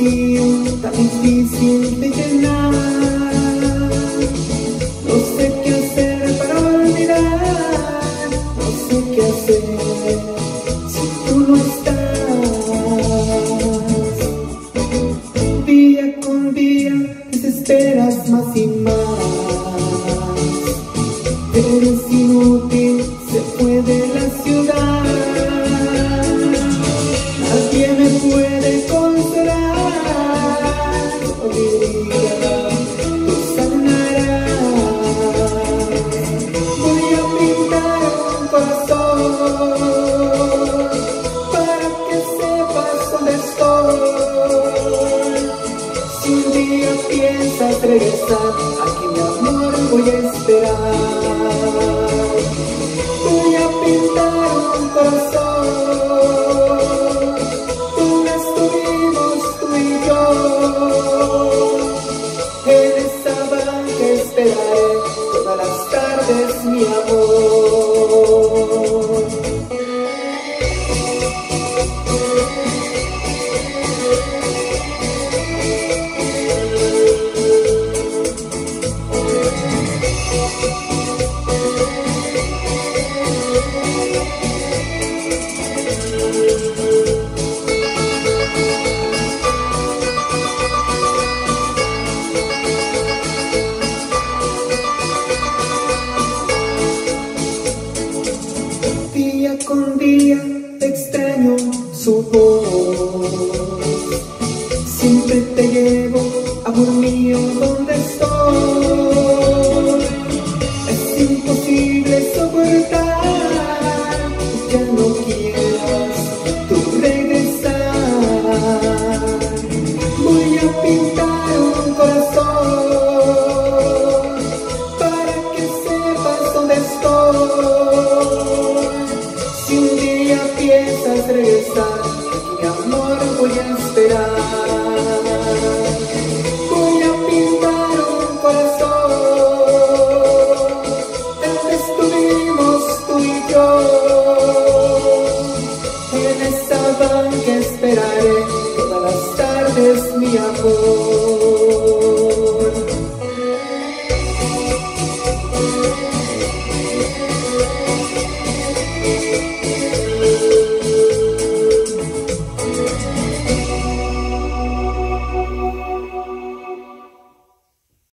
difícil, tan difícil de llenar. piensas regresar, aquí mi amor voy a esperar. Voy a pintar un corazón, donde estuvimos tú y yo. En esa banca esperaré todas las tardes, mi amor. Buenas tardes, mi amor.